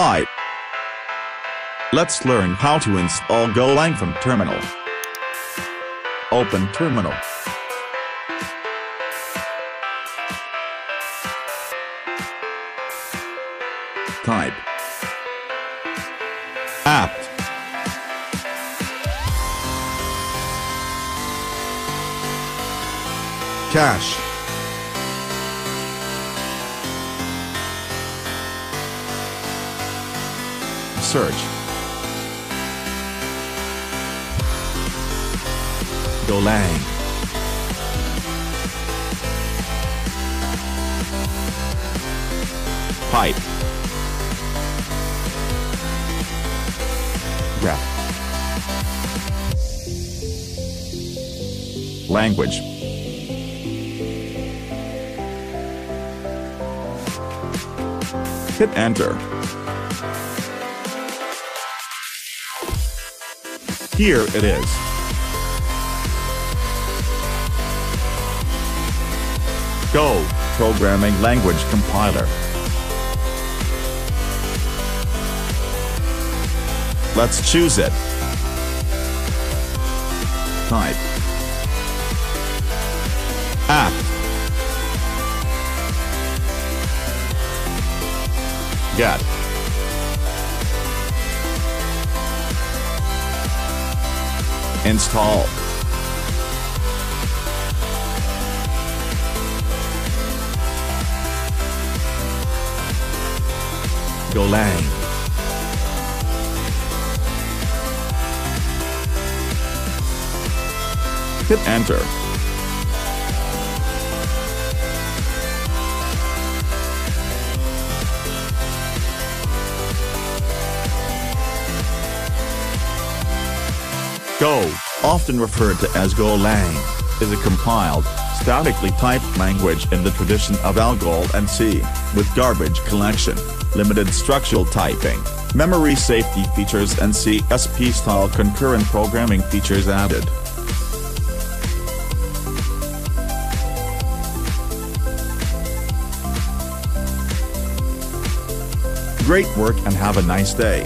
Hi. Let's learn how to install Golang from terminal. Open terminal. Type apt cache search. Golang pipe. Grep language. Hit enter Here it is. Go, Programming Language Compiler. Let's choose it. Type. apt. Get. Install. Golang. Hit enter. Go, often referred to as Golang, is a compiled, statically typed language in the tradition of Algol and C, with garbage collection, limited structural typing, memory safety features and CSP-style concurrent programming features added. Great work and have a nice day.